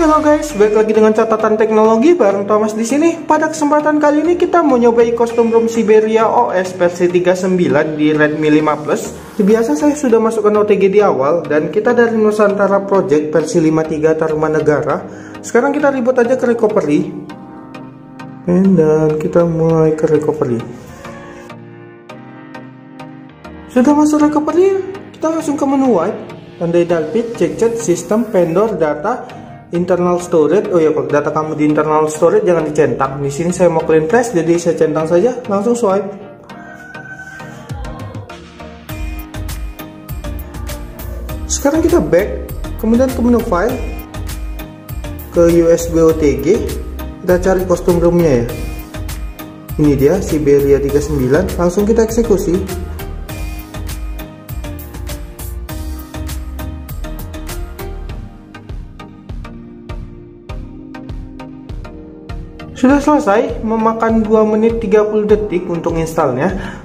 Halo guys, balik lagi dengan catatan teknologi bareng Thomas di sini. Pada kesempatan kali ini kita mau nyobai kostum room Siberia OS versi 39 di Redmi 5 Plus. Biasa saya sudah masukkan OTG di awal dan kita dari Nusantara Project versi 53 Tarumanegara. Sekarang kita ribut aja ke recovery. Dan kita mulai ke recovery. Sudah masuk recovery, kita langsung ke menu wipe. Tandai dalpit, cek chat, sistem, vendor, data, internal storage. Oh ya kalau data kamu di internal storage jangan dicetak. Di sini saya mau clean flash jadi saya centang saja langsung swipe. Sekarang kita back kemudian ke menu file ke USB OTG kita cari kostum roomnya ya. Ini dia Siberia 39 langsung kita eksekusi Sudah selesai, memakan 2 menit 30 detik untuk installnya.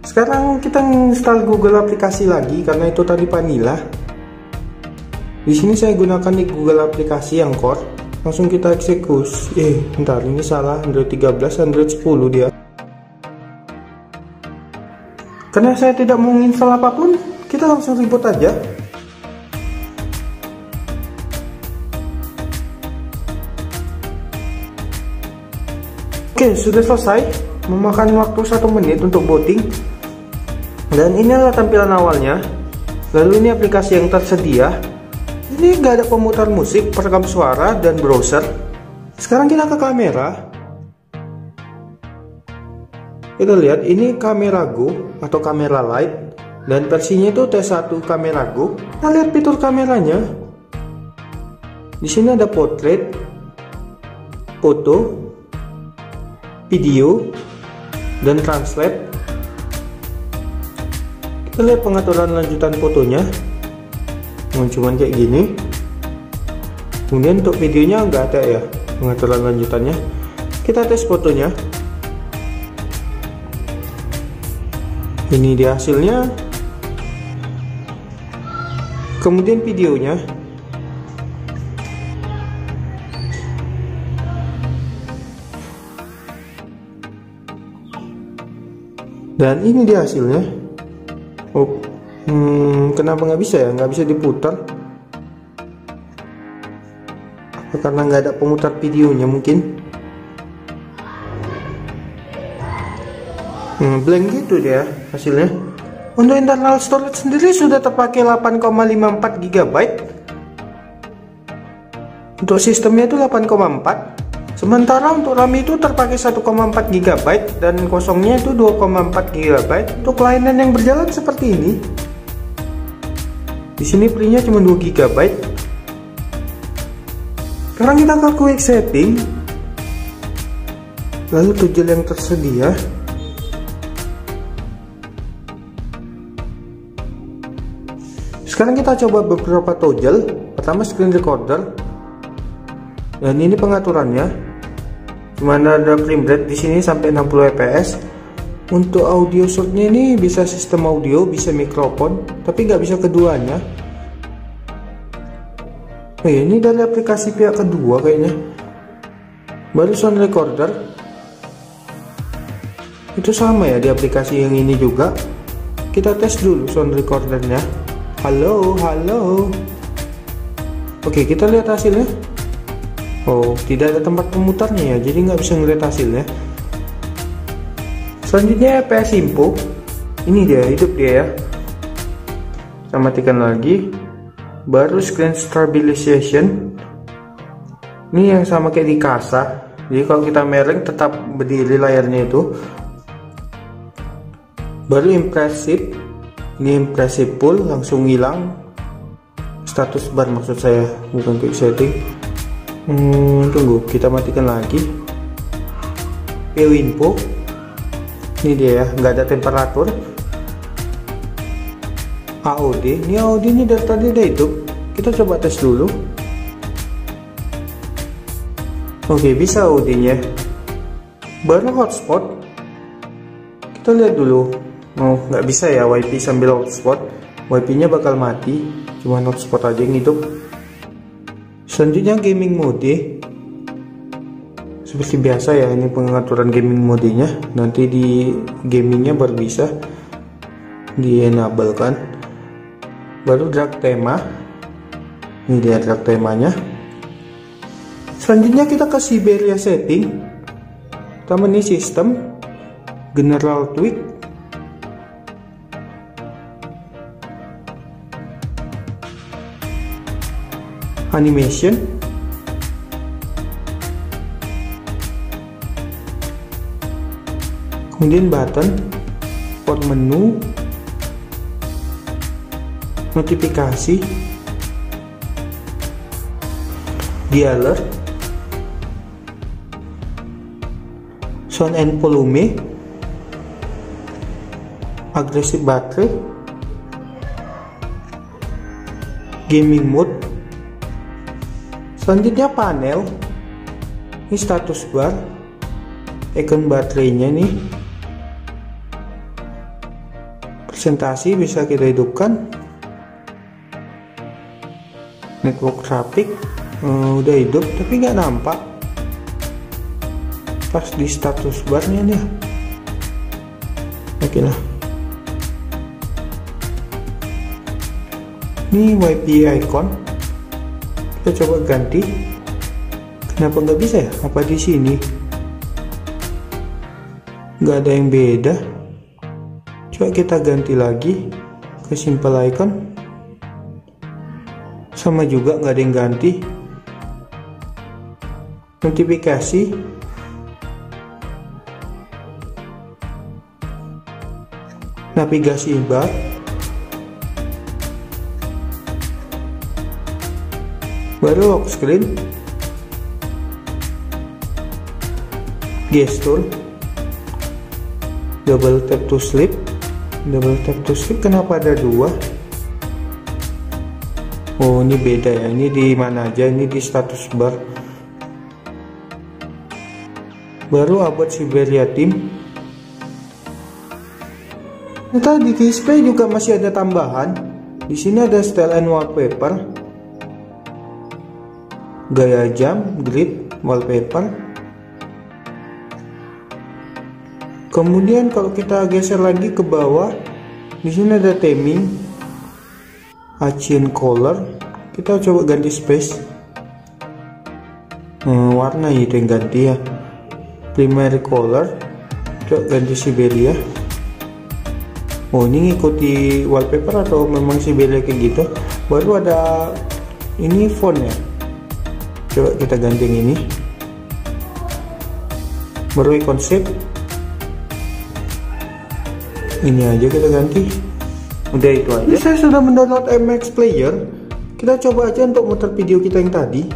Sekarang kita install Google aplikasi lagi karena itu tadi vanilla. Di sini saya gunakan di Google aplikasi yang core. Langsung kita eksekusi. Eh, bentar, ini salah. Android 13, Android 10 dia. Karena saya tidak mau install apa pun, kita langsung reboot aja. Oke, sudah selesai. Memakan waktu satu menit untuk booting. Dan ini adalah tampilan awalnya. Lalu ini aplikasi yang tersedia. Ini nggak ada pemutar musik, perekam suara, dan browser. Sekarang kita ke kamera. Kita lihat ini kamera Go atau kamera light dan versinya itu T1 kamera Go. Kita lihat fitur kameranya. Di sini ada portrait, foto, video dan translate. Kita lihat pengaturan lanjutan fotonya. Yang cuman kayak gini. Kemudian untuk videonya nggak ada ya pengaturan lanjutannya. Kita tes fotonya. Ini dia hasilnya. Kemudian videonya dan ini dia hasilnya. Oh hmm, kenapa nggak bisa ya? Nggak bisa diputar? Apa karena nggak ada pemutar videonya mungkin? Hmm, blank gitu dia hasilnya. Untuk internal storage sendiri sudah terpakai 8,54 GB untuk sistemnya itu 8,4 Sementara untuk RAM itu terpakai 1,4 GB dan kosongnya itu 2,4 GB. Untuk layanan yang berjalan seperti ini. Di sini free-nya cuma 2 GB. Sekarang kita ke quick setting. Lalu toggle yang tersedia. Sekarang kita coba beberapa toggle. Pertama screen recorder, dan ini pengaturannya Cuma ada frame rate di sini sampai 60 fps untuk audio shortnya ini bisa sistem audio bisa mikrofon tapi nggak bisa keduanya. Oh ya, ini dari aplikasi pihak kedua kayaknya. Baru sound recorder. Itu sama ya di aplikasi yang ini juga. Kita tes dulu sound recordernya. Halo halo. Oke kita lihat hasilnya Oh, tidak ada tempat pemutarnya ya, jadi nggak bisa ngeliat hasilnya. Selanjutnya PS Info. Ini dia, hidup dia ya. Kita matikan lagi. Baru screen stabilization. Ini yang sama kayak di Kasa. Jadi kalau kita mereng tetap berdiri layarnya itu. Baru impressive. Ini impressive full langsung hilang. Status bar maksud saya, bukan quick setting hmm, tunggu kita matikan lagi. View info. Ini dia ya nggak ada temperatur. AOD ini AOD ini dari tadi udah hidup. Kita coba tes dulu. Oke bisa AOD nya baru hotspot. Kita lihat dulu. Oh nggak bisa ya wifi sambil hotspot. Wifi nya bakal mati. Cuma hotspot aja yang hidup selanjutnya gaming mode. Seperti biasa ya ini pengaturan gaming modenya. Nanti di gamingnya baru bisa di enable kan baru drag tema. Ini dia drag temanya. Selanjutnya kita ke Siberia setting. Pertama ini sistem. General tweak animation. Kemudian button port menu notifikasi di alert sound and volume aggressive battery gaming mode selanjutnya panel. Ini status bar. Icon baterainya nih presentasi bisa kita hidupkan. Network traffic uh, udah hidup tapi nggak nampak. Pas di status barnya nih. Oke lah. Ini wifi icon kita coba ganti. Kenapa nggak bisa ya? Apa di sini? Nggak ada yang beda. Coba kita ganti lagi ke simple icon. Sama juga nggak ada yang ganti. Notifikasi. Navigasi bar baru lock screen gesture double tap to sleep. Double tap to sleep kenapa ada dua? Oh ini beda ya. Ini di mana aja? Ini di status bar. Baru abad Siberia Team. Ternyata di display juga masih ada tambahan. Di sini ada style and wallpaper gaya jam, grid, wallpaper. Kemudian kalau kita geser lagi ke bawah, di sini ada theming, Ancient color. Kita coba ganti space. Hmm, warna itu yang ganti ya. Primary color. Coba ganti Siberia. Oh ini ngikuti wallpaper atau memang Siberia kayak gitu? Baru ada ini font ya coba kita ganti yang ini. Baru konsep. Ini aja kita ganti. Udah itu aja. Ini saya sudah mendownload MX Player. Kita coba aja untuk muter video kita yang tadi.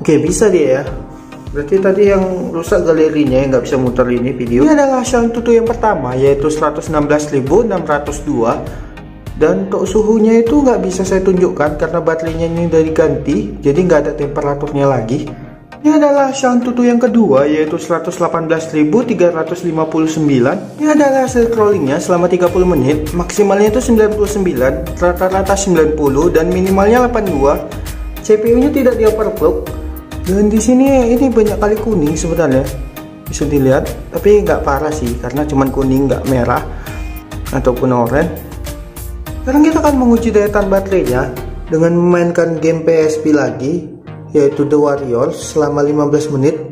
Oke bisa dia ya. Berarti tadi yang rusak galerinya yang nggak bisa muter ini video. Ini adalah sound tutu yang pertama yaitu 116.602 dan untuk suhunya itu nggak bisa saya tunjukkan karena baterainya ini udah diganti jadi nggak ada temperaturnya lagi. Ini adalah tutu yang kedua yaitu 118.359 ini adalah hasil crawlingnya selama 30 menit. Maksimalnya itu 99 rata-rata 90 dan minimalnya 82 CPU nya tidak di overclock dan di sini ini banyak kali kuning sebenarnya. Bisa dilihat tapi nggak parah sih karena cuman kuning nggak merah ataupun oranye sekarang kita akan menguji daya tahan baterainya dengan memainkan game PSP lagi yaitu The Warriors selama 15 menit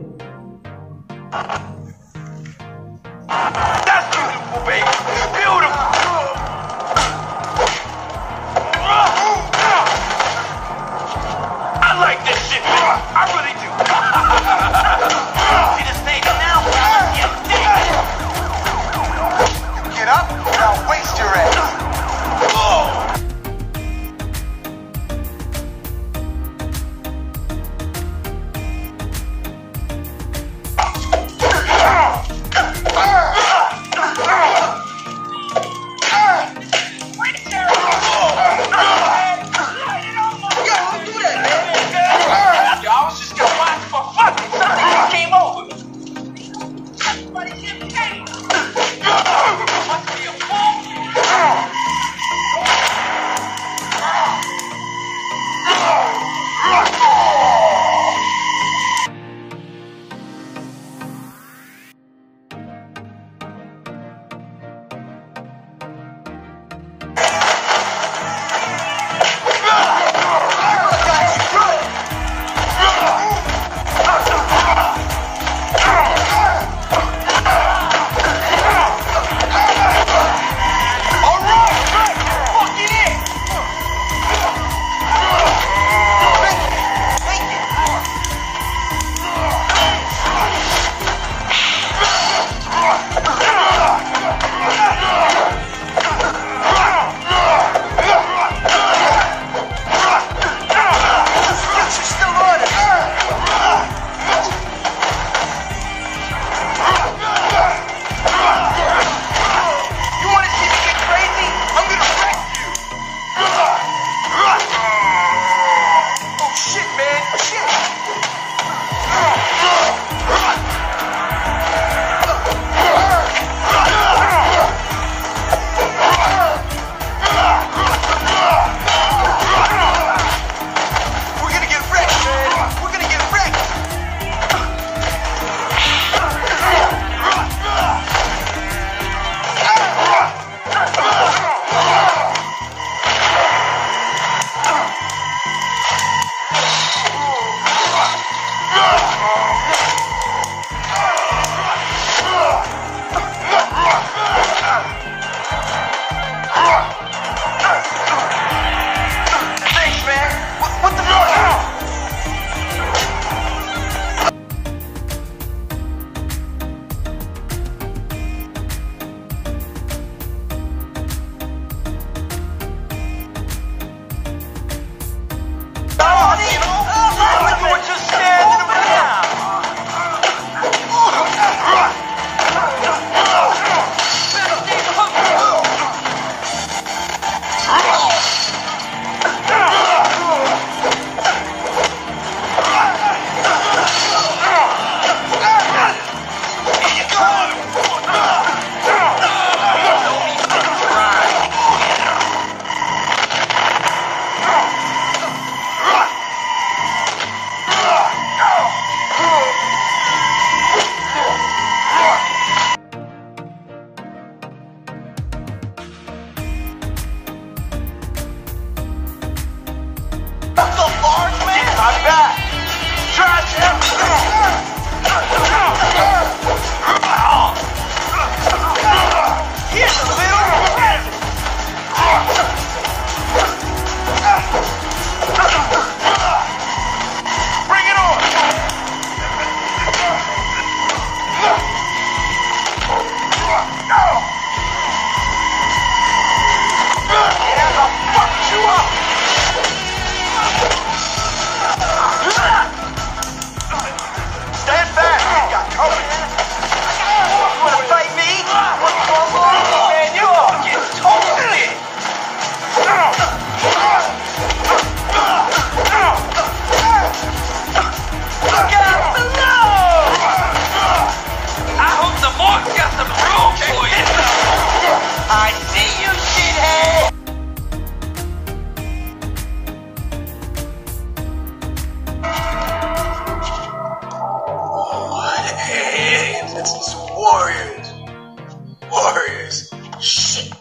Hey! Shit.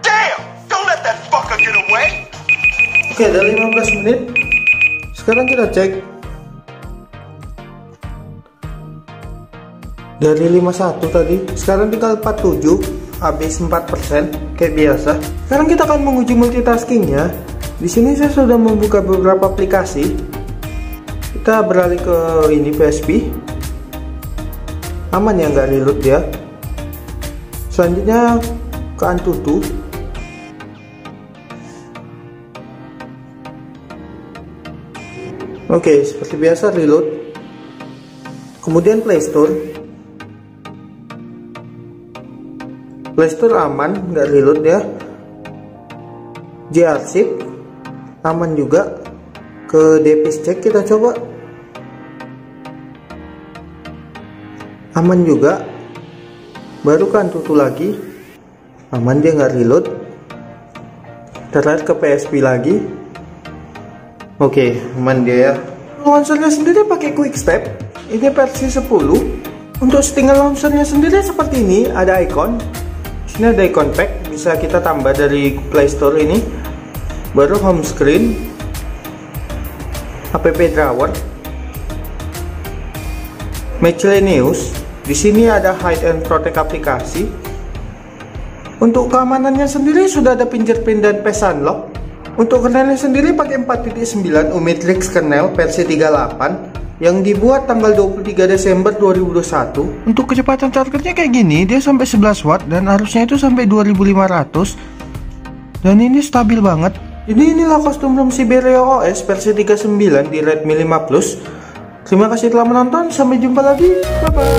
Damn! Don't. Oke, dari 15 menit. Sekarang kita cek. Dari 51 tadi, sekarang tinggal 47, habis 4% kayak biasa. Sekarang kita akan menguji multitaskingnya. Di sini saya sudah membuka beberapa aplikasi. Kita beralih ke ini PSP. Aman ya nggak reload ya. Selanjutnya ke Antutu. Oke, seperti biasa reload. Kemudian Playstore. Playstore aman, nggak reload ya. JARZIP aman juga. Ke Depis check kita coba. Aman juga. Baru kan tutu lagi. Aman dia nggak reload. Terlihat ke PSP lagi. Oke, aman dia ya. Launchernya sendiri pakai quick step. Ini versi 10. Untuk settingan launchernya sendiri seperti ini, ada icon. Sini ada icon pack, bisa kita tambah dari Play Store ini. Baru home screen, app drawer, miscellaneous. Di sini ada hide and protect aplikasi. Untuk keamanannya sendiri sudah ada fingerprint dan face unlock. Untuk kernelnya sendiri pakai 4.9 Umatrix kernel versi 38 yang dibuat tanggal 23 Desember 2021. Untuk kecepatan chargernya kayak gini, dia sampai 11 watt dan arusnya itu sampai 2500. Dan ini stabil banget. Jadi inilah kostum ROM Siberia OS versi 39 di Redmi 5 Plus. Terima kasih telah menonton. Sampai jumpa lagi. Bye bye.